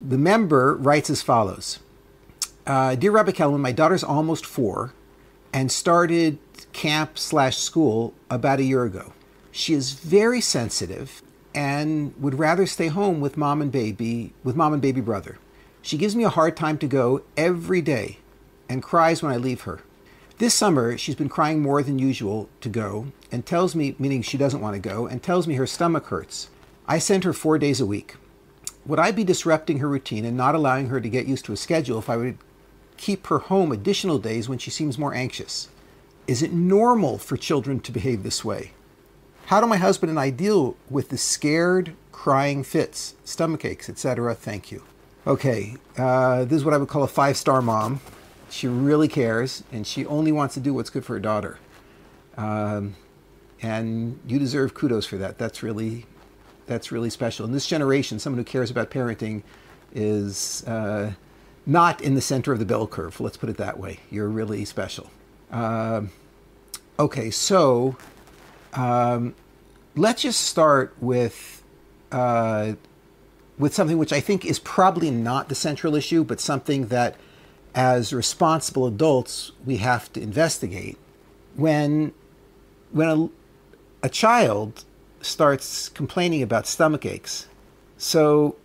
The member writes as follows uh, Dear Rabbi Kelemen, my daughter's almost four and started camp slash school about a year ago. She is very sensitive and would rather stay home with mom and baby, with mom and baby brother. She gives me a hard time to go every day and cries when I leave her. This summer, she's been crying more than usual to go and tells me, meaning she doesn't want to go, and tells me her stomach hurts. I send her four days a week. Would I be disrupting her routine and not allowing her to get used to a schedule if I would keep her home additional days when she seems more anxious? Is it normal for children to behave this way? How do my husband and I deal with the scared, crying fits, stomach aches, etc.? Thank you. Okay, uh, this is what I would call a five star mom. She really cares and she only wants to do what's good for her daughter. Um, and you deserve kudos for that. That's really, that's really special. In this generation, someone who cares about parenting is uh, not in the center of the bell curve. Let's put it that way. You're really special. Um, okay, so um, let's just start with uh, with something which I think is probably not the central issue, but something that, as responsible adults, we have to investigate. When when a, a child starts complaining about stomach aches, so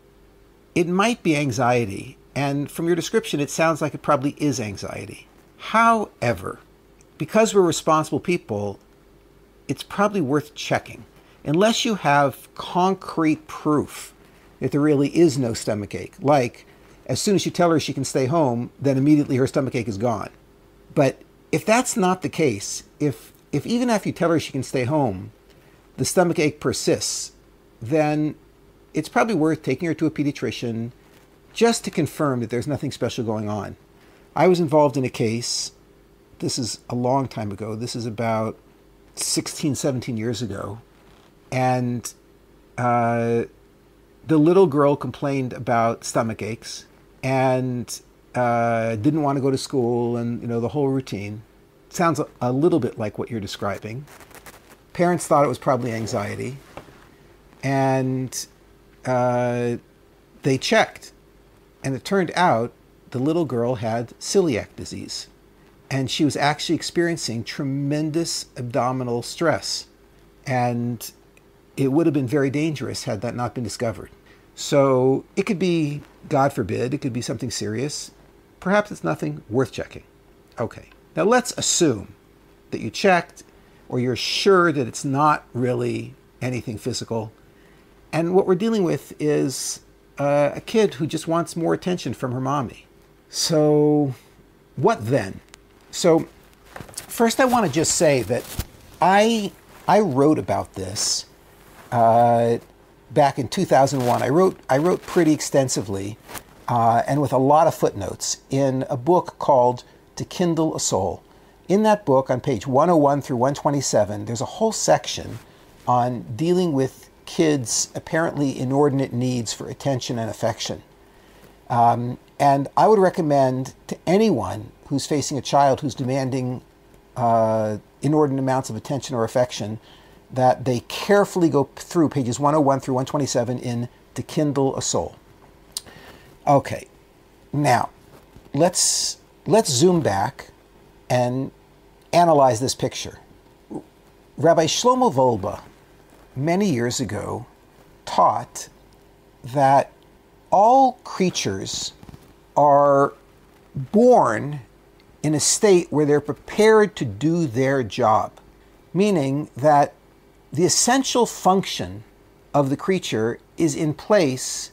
it might be anxiety, and from your description, it sounds like it probably is anxiety. However, because we're responsible people, it's probably worth checking. Unless you have concrete proof that there really is no stomach ache, like as soon as you tell her she can stay home, then immediately her stomach ache is gone. But if that's not the case, if if even after you tell her she can stay home, the stomach ache persists, then it's probably worth taking her to a pediatrician just to confirm that there's nothing special going on. I was involved in a case, this is a long time ago, this is about 16, 17 years ago, and uh, the little girl complained about stomach aches and uh, didn't want to go to school and you know the whole routine sounds a, a little bit like what you're describing parents thought it was probably anxiety and uh, they checked and it turned out the little girl had celiac disease and she was actually experiencing tremendous abdominal stress and it would have been very dangerous had that not been discovered. So it could be, God forbid, it could be something serious. Perhaps it's nothing worth checking. Okay, now let's assume that you checked or you're sure that it's not really anything physical. And what we're dealing with is uh, a kid who just wants more attention from her mommy. So, what then? So, first, I want to just say that I I wrote about this uh, back in 2001. I wrote I wrote pretty extensively uh, and with a lot of footnotes in a book called To Kindle a Soul. In that book, on page 101 through 127, there's a whole section on dealing with kids' apparently inordinate needs for attention and affection. Um, and I would recommend to anyone who's facing a child who's demanding uh, inordinate amounts of attention or affection that they carefully go through pages 101 through 127 in To Kindle a Soul. Okay, now let's let's zoom back and analyze this picture. Rabbi Shlomo Wolbe many years ago taught that all creatures are born in a state where they're prepared to do their job, meaning that the essential function of the creature is in place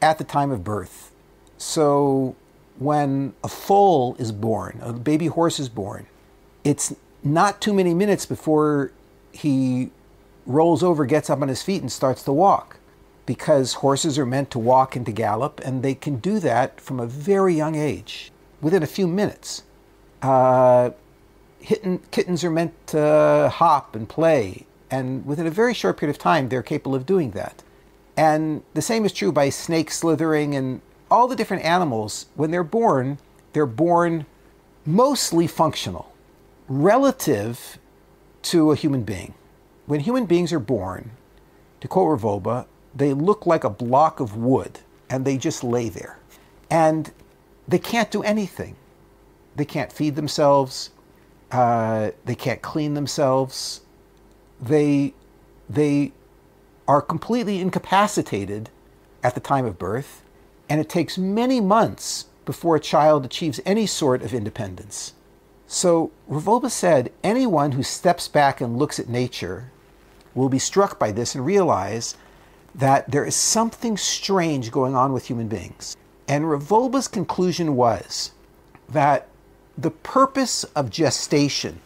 at the time of birth. So when a foal is born, a baby horse is born, it's not too many minutes before he rolls over, gets up on his feet, and starts to walk. Because horses are meant to walk and to gallop, and they can do that from a very young age, within a few minutes. Uh, kittens are meant to hop and play, and within a very short period of time, they're capable of doing that. And the same is true by snake slithering and all the different animals. When they're born, they're born mostly functional relative to a human being when human beings are born, to quote Rav Wolbe, they look like a block of wood and they just lay there. And they can't do anything. They can't feed themselves. Uh, they can't clean themselves. They, they are completely incapacitated at the time of birth, and it takes many months before a child achieves any sort of independence. So Rav Wolbe said anyone who steps back and looks at nature will be struck by this and realize that there is something strange going on with human beings. And Rav Wolbe's conclusion was that the purpose of gestation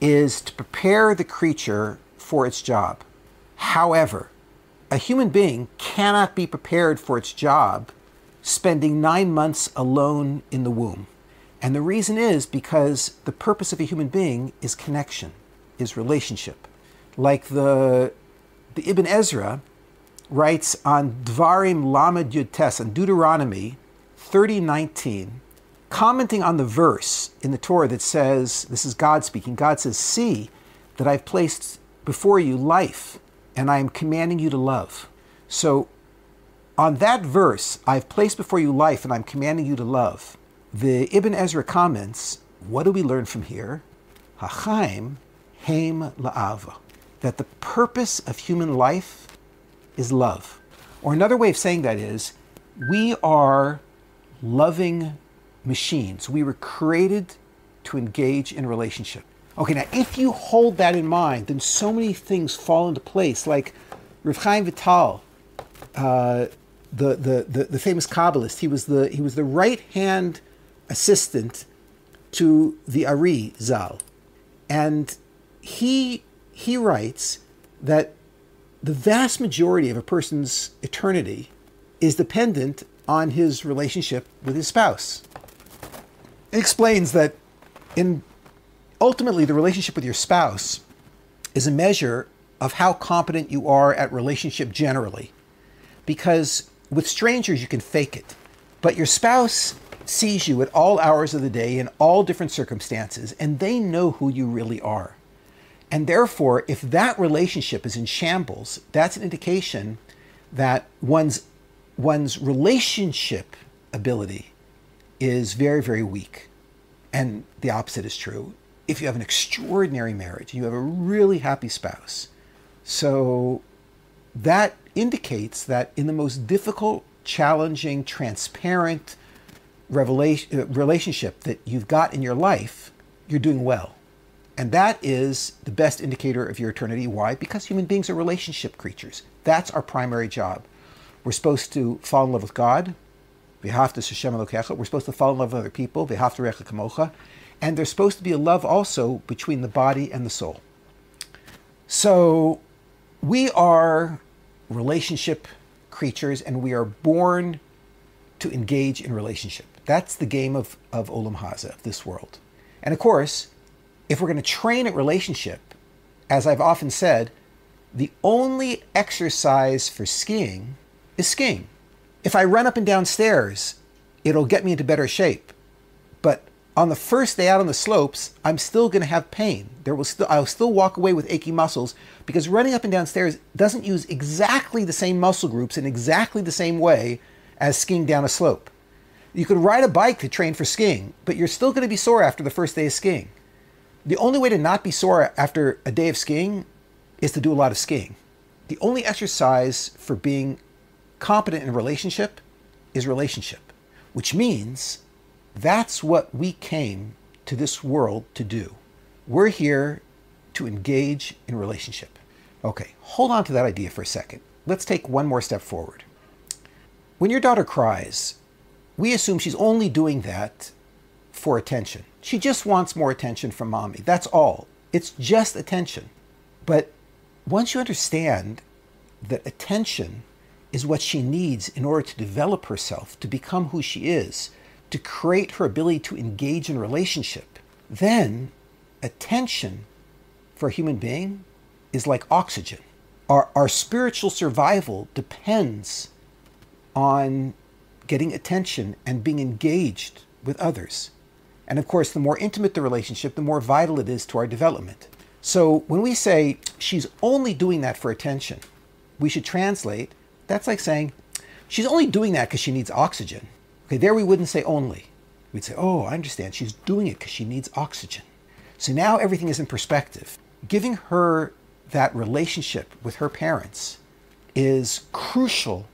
is to prepare the creature for its job. However, a human being cannot be prepared for its job spending nine months alone in the womb. And the reason is because the purpose of a human being is connection, is relationship. Like the, the Ibn Ezra writes on Dvarim Lamed Yud Tes, on Deuteronomy 3019, commenting on the verse in the Torah that says, this is God speaking, God says, See that I've placed before you life, and I am commanding you to love. So, on that verse, I've placed before you life, and I'm commanding you to love. The Ibn Ezra comments, what do we learn from here? Hachaim heim la'ava. That the purpose of human life is love. Or another way of saying that is, we are loving machines. We were created to engage in relationship. Okay, now if you hold that in mind, then so many things fall into place. Like Rav Chaim Vital, uh, the, the, the, the famous Kabbalist, he was the, he was the right hand assistant to the Ari Zal. And he, he writes that the vast majority of a person's eternity is dependent on his relationship with his spouse. It explains that in ultimately the relationship with your spouse is a measure of how competent you are at relationship generally. Because with strangers you can fake it, but your spouse sees you at all hours of the day in all different circumstances and they know who you really are. And therefore, if that relationship is in shambles, that's an indication that one's one's relationship ability is very, very weak. And the opposite is true. If you have an extraordinary marriage, you have a really happy spouse. So that indicates that in the most difficult, challenging, transparent revelation, uh, relationship that you've got in your life, you're doing well. And that is the best indicator of your eternity. Why? Because human beings are relationship creatures. That's our primary job. We're supposed to fall in love with God. We're supposed to fall in love with other people. To rechakamocha. And there's supposed to be a love also between the body and the soul. So we are relationship creatures and we are born to engage in relationship. That's the game of, of Olam Hazeh, of this world. And of course, if we're going to train at relationship, as I've often said, the only exercise for skiing is skiing. If I run up and down stairs, it'll get me into better shape. But on the first day out on the slopes, I'm still going to have pain. There will still I'll still walk away with achy muscles because running up and down stairs doesn't use exactly the same muscle groups in exactly the same way as skiing down a slope. You could ride a bike to train for skiing, but you're still going to be sore after the first day of skiing. The only way to not be sore after a day of skiing is to do a lot of skiing. The only exercise for being competent in a relationship is relationship, which means that's what we came to this world to do. We're here to engage in relationship. Okay, hold on to that idea for a second. Let's take one more step forward. When your daughter cries, we assume she's only doing that for attention. She just wants more attention from mommy. That's all. It's just attention. But once you understand that attention is what she needs in order to develop herself, to become who she is, to create her ability to engage in relationship, then attention for a human being is like oxygen. Our, our spiritual survival depends on getting attention and being engaged with others. And of course, the more intimate the relationship, the more vital it is to our development. So when we say she's only doing that for attention, we should translate that's like saying, she's only doing that because she needs oxygen. Okay, there we wouldn't say only. We'd say, oh, I understand. She's doing it because she needs oxygen. So now everything is in perspective. Giving her that relationship with her parents is crucial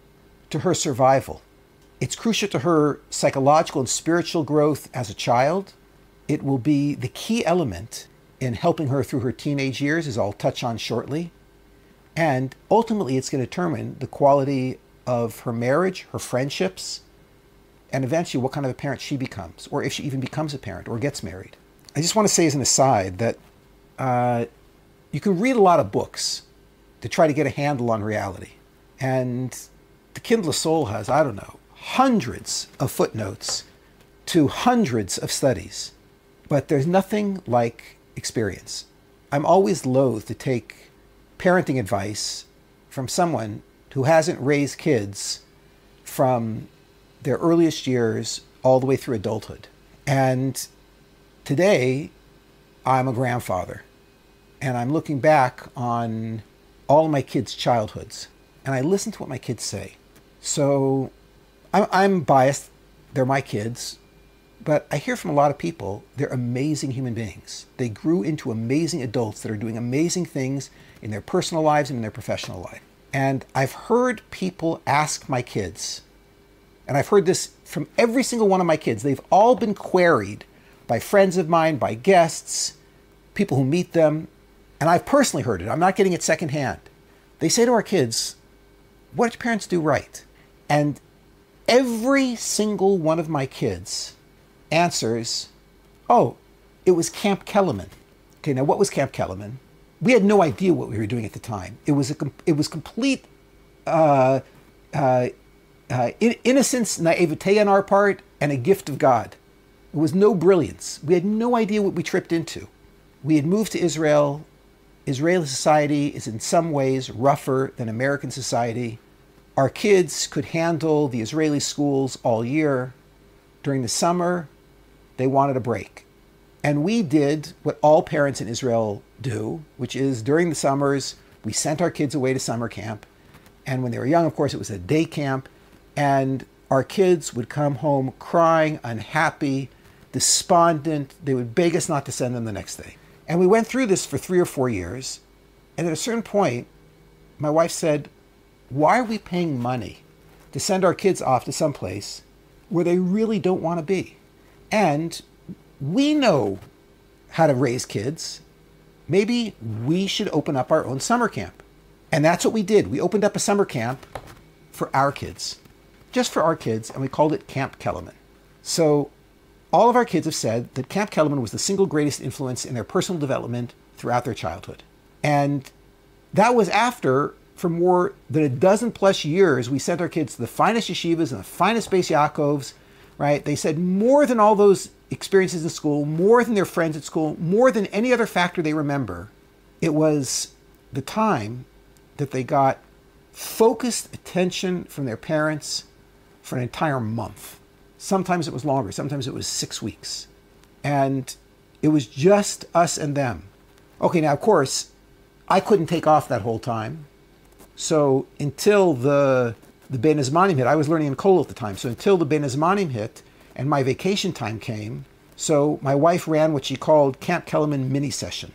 to her survival. It's crucial to her psychological and spiritual growth as a child. It will be the key element in helping her through her teenage years, as I'll touch on shortly. And ultimately, it's going to determine the quality of her marriage, her friendships, and eventually what kind of a parent she becomes, or if she even becomes a parent or gets married. I just want to say as an aside that uh, you can read a lot of books to try to get a handle on reality. And the Kindle of Soul has, I don't know, hundreds of footnotes to hundreds of studies. But there's nothing like experience. I'm always loath to take parenting advice from someone who hasn't raised kids from their earliest years all the way through adulthood. And today, I'm a grandfather. And I'm looking back on all my kids' childhoods. And I listen to what my kids say. So I'm, I'm biased. They're my kids. But I hear from a lot of people, they're amazing human beings. They grew into amazing adults that are doing amazing things in their personal lives and in their professional life. And I've heard people ask my kids, and I've heard this from every single one of my kids. They've all been queried by friends of mine, by guests, people who meet them. And I've personally heard it. I'm not getting it secondhand. They say to our kids, What did your parents do right? And every single one of my kids answers, Oh, it was Camp Kelemen. Okay, now what was Camp Kelemen? We had no idea what we were doing at the time. It was a it was complete uh, uh, uh, innocence, naivete on our part, and a gift of God. It was no brilliance. We had no idea what we tripped into. We had moved to Israel. Israeli society is in some ways rougher than American society. Our kids could handle the Israeli schools all year. During the summer, they wanted a break. And we did what all parents in Israel do, which is during the summers, we sent our kids away to summer camp. And when they were young, of course, it was a day camp. And our kids would come home crying, unhappy, despondent. They would beg us not to send them the next day. And we went through this for three or four years. And at a certain point, my wife said, Why are we paying money to send our kids off to some place where they really don't want to be? And we know how to raise kids. Maybe we should open up our own summer camp. And that's what we did. We opened up a summer camp for our kids just for our kids, and we called it Camp Kelemen. So all of our kids have said that Camp Kelemen was the single greatest influence in their personal development throughout their childhood. And that was after, for more than a dozen plus years, we sent our kids to the finest yeshivas and the finest Beis Yaakovs, right? They said more than all those experiences in school, more than their friends at school, more than any other factor they remember, it was the time that they got focused attention from their parents for an entire month. Sometimes it was longer, sometimes it was six weeks. And it was just us and them. Okay, now, of course, I couldn't take off that whole time. So until the, the Bein Hazmanim hit, I was learning in Kol at the time. So until the Bein Hazmanim hit and my vacation time came, so my wife ran what she called Camp Kelemen mini session.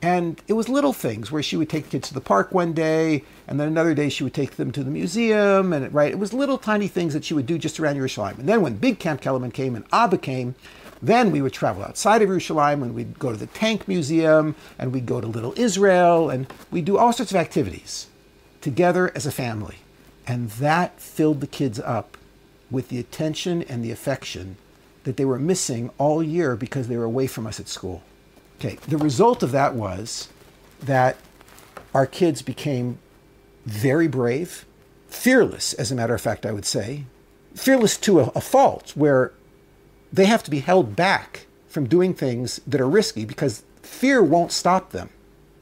And it was little things where she would take kids to the park one day, and then another day she would take them to the museum, and it, right, it was little tiny things that she would do just around Yerushalayim. And then when Big Camp Kelemen came and Abba came, then we would travel outside of Yerushalayim, and we'd go to the Tank Museum, and we'd go to Little Israel, and we'd do all sorts of activities together as a family. And that filled the kids up with the attention and the affection that they were missing all year because they were away from us at school. Okay, the result of that was that our kids became very brave, fearless, as a matter of fact, I would say, fearless to a, a fault where they have to be held back from doing things that are risky because fear won't stop them.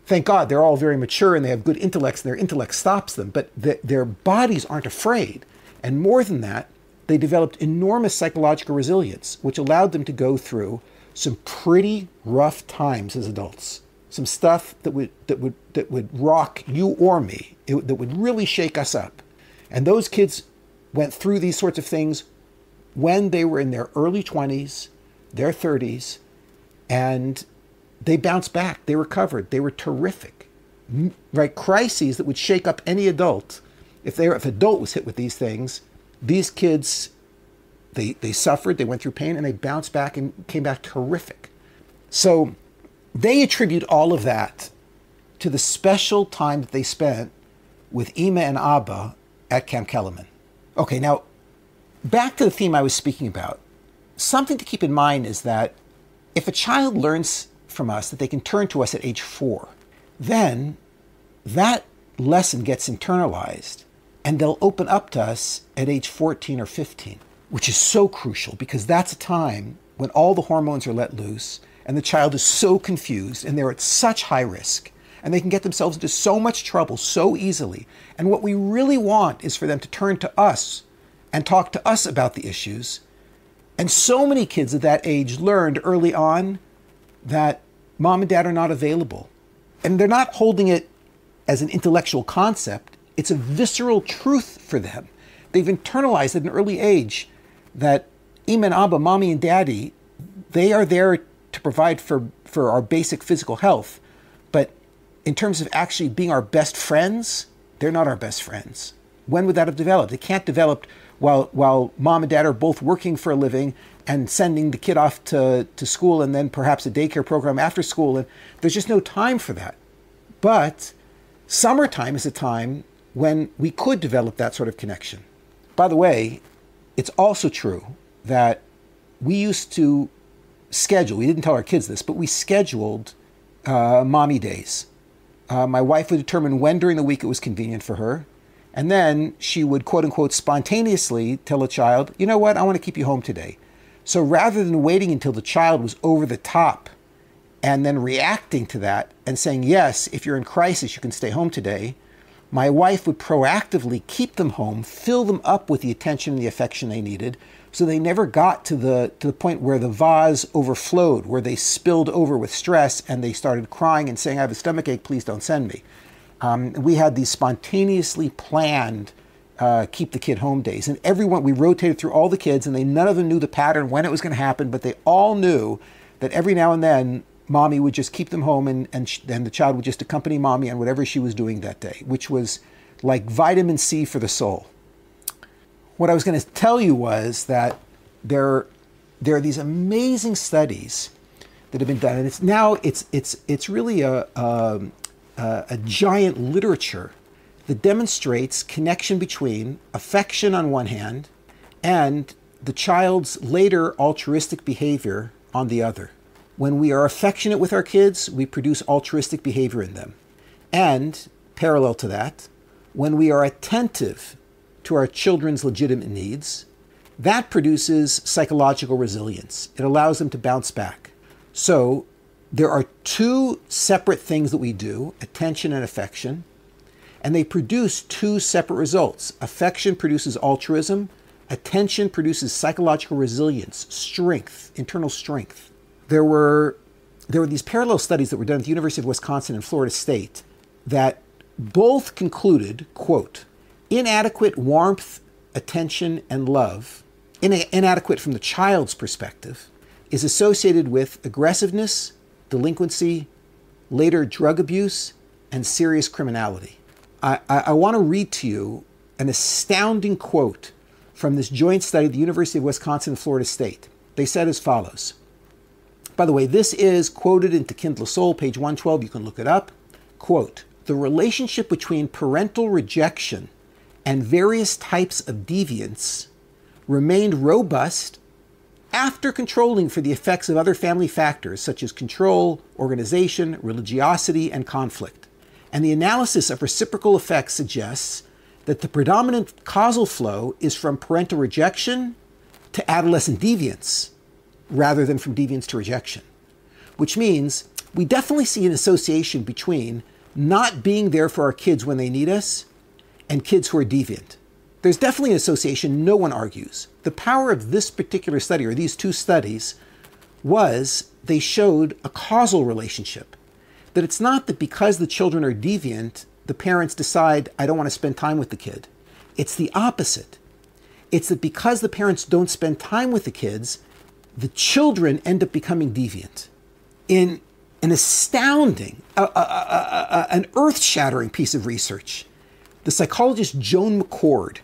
Thank God they're all very mature and they have good intellects and their intellect stops them, but the, their bodies aren't afraid. And more than that, they developed enormous psychological resilience, which allowed them to go through some pretty rough times as adults. Some stuff that would that would that would rock you or me, it, that would really shake us up. And those kids went through these sorts of things when they were in their early 20s, their 30s, and they bounced back. They recovered. They were terrific. Right? Crises that would shake up any adult. If they were, if an adult was hit with these things, these kids, they they suffered, they went through pain, and they bounced back and came back terrific. So they attribute all of that to the special time that they spent with Ima and Abba at Camp Kelemen. Okay, now back to the theme I was speaking about. Something to keep in mind is that if a child learns from us that they can turn to us at age four, then that lesson gets internalized and they'll open up to us at age 14 or 15, which is so crucial because that's a time when all the hormones are let loose and the child is so confused and they're at such high risk and they can get themselves into so much trouble so easily. And what we really want is for them to turn to us and talk to us about the issues. And so many kids at that age learned early on that mom and dad are not available. And they're not holding it as an intellectual concept, it's a visceral truth for them. They've internalized at an early age that Ima and Abba, mommy and daddy, they are there to provide for, for our basic physical health. But in terms of actually being our best friends, they're not our best friends. When would that have developed? It can't develop while while mom and dad are both working for a living and sending the kid off to, to school and then perhaps a daycare program after school and there's just no time for that. But summertime is a time when we could develop that sort of connection. By the way it's also true that we used to schedule we didn't tell our kids this but we scheduled uh, mommy days. Uh, my wife would determine when during the week it was convenient for her and then she would, quote unquote, spontaneously tell a child, you know what, I want to keep you home today. So rather than waiting until the child was over the top and then reacting to that and saying, yes, if you're in crisis, you can stay home today, my wife would proactively keep them home, fill them up with the attention and the affection they needed, so they never got to the to the point where the vase overflowed, where they spilled over with stress and they started crying and saying, "I have a stomach ache, please don't send me." Um, we had these spontaneously planned uh, keep the kid home days, and everyone we rotated through all the kids, and they none of them knew the pattern when it was going to happen, but they all knew that every now and then mommy would just keep them home, and and then the child would just accompany mommy on whatever she was doing that day, which was like vitamin C for the soul. What I was going to tell you was that there there are these amazing studies that have been done, and it's now it's it's it's really a, a uh, a giant literature that demonstrates connection between affection on one hand and the child's later altruistic behavior on the other. When we are affectionate with our kids, we produce altruistic behavior in them. And, parallel to that, when we are attentive to our children's legitimate needs, that produces psychological resilience. It allows them to bounce back. So, there are two separate things that we do attention and affection, and they produce two separate results. Affection produces altruism, attention produces psychological resilience, strength, internal strength. There were, there were these parallel studies that were done at the University of Wisconsin and Florida State that both concluded, quote, inadequate warmth, attention, and love, inadequate from the child's perspective, is associated with aggressiveness, delinquency, later drug abuse, and serious criminality. I, I, want to read to you an astounding quote from this joint study at the University of Wisconsin and Florida State. They said as follows. By the way, this is quoted in To Kindle Soul, page 112. You can look it up. Quote The relationship between parental rejection and various types of deviance remained robust after controlling for the effects of other family factors such as control, organization, religiosity, and conflict. And the analysis of reciprocal effects suggests that the predominant causal flow is from parental rejection to adolescent deviance rather than from deviance to rejection. Which means we definitely see an association between not being there for our kids when they need us and kids who are deviant. There's definitely an association, no one argues. The power of this particular study, or these two studies, was they showed a causal relationship. That it's not that because the children are deviant, the parents decide, I don't want to spend time with the kid. It's the opposite. It's that because the parents don't spend time with the kids, the children end up becoming deviant. In an astounding, an earth shattering piece of research, the psychologist Joan McCord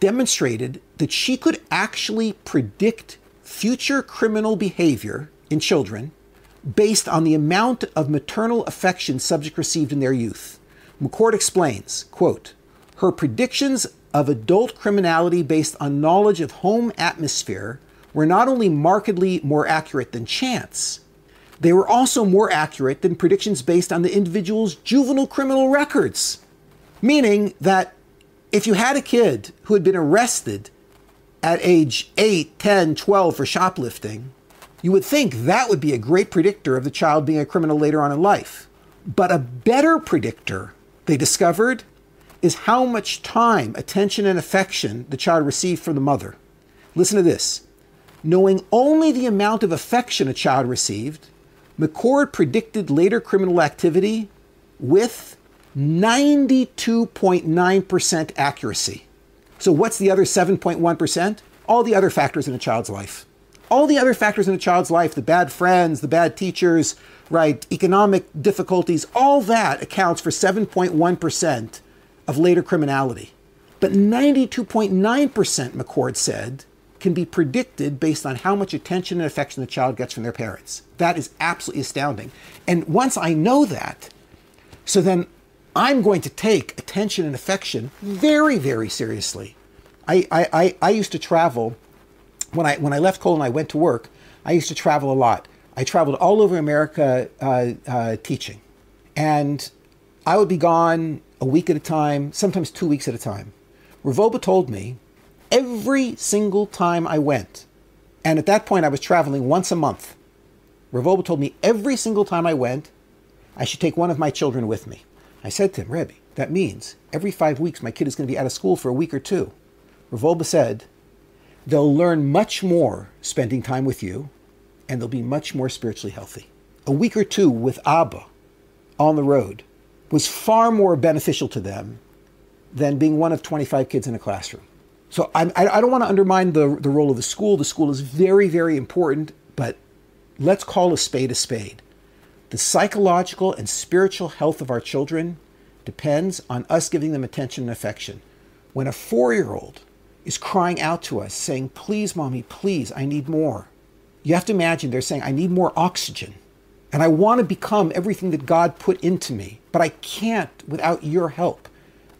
demonstrated that she could actually predict future criminal behavior in children based on the amount of maternal affection subject received in their youth. McCord explains, quote, her predictions of adult criminality based on knowledge of home atmosphere were not only markedly more accurate than chance, they were also more accurate than predictions based on the individual's juvenile criminal records. Meaning that if you had a kid who had been arrested at age 8, 10, 12 for shoplifting, you would think that would be a great predictor of the child being a criminal later on in life. But a better predictor, they discovered, is how much time, attention, and affection the child received from the mother. Listen to this. Knowing only the amount of affection a child received, McCord predicted later criminal activity with 92.9% accuracy. So, what's the other 7.1%? All the other factors in a child's life. All the other factors in a child's life, the bad friends, the bad teachers, right, economic difficulties, all that accounts for 7.1% of later criminality. But 92.9%, McCord said, can be predicted based on how much attention and affection the child gets from their parents. That is absolutely astounding. And once I know that, so then I'm going to take attention and affection very, very seriously. I, I, I, used to travel when I when I left Cole and I went to work. I used to travel a lot. I traveled all over America uh, uh, teaching, and I would be gone a week at a time, sometimes two weeks at a time. Rav Wolbe told me every single time I went, and at that point I was traveling once a month. Rav Wolbe told me every single time I went, I should take one of my children with me. I said to him, Rebbe, that means every five weeks my kid is going to be out of school for a week or two. Rav Wolbe said, they'll learn much more spending time with you, and they'll be much more spiritually healthy. A week or two with Abba on the road was far more beneficial to them than being one of 25 kids in a classroom. So I, I don't want to undermine the, the role of the school. The school is very, very important, but let's call a spade a spade. The psychological and spiritual health of our children depends on us giving them attention and affection. When a four year old is crying out to us, saying, Please, mommy, please, I need more, you have to imagine they're saying, I need more oxygen. And I want to become everything that God put into me, but I can't without your help.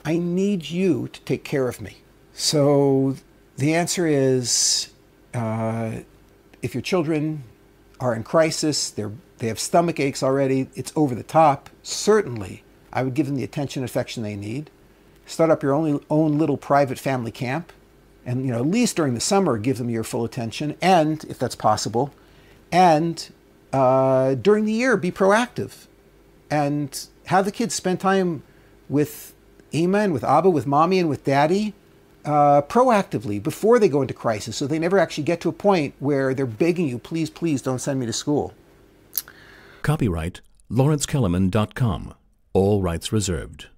I need you to take care of me. So the answer is uh, if your children are in crisis, they're, they have stomach aches already, it's over the top, certainly I would give them the attention and affection they need. Start up your own, own little private family camp. And, you know, at least during the summer, give them your full attention. And, if that's possible, and uh, during the year, be proactive and have the kids spend time with Ima and with Abba, with mommy and with daddy uh, proactively before they go into crisis so they never actually get to a point where they're begging you, please, please don't send me to school. Copyright LawrenceKelemen.com. All rights reserved.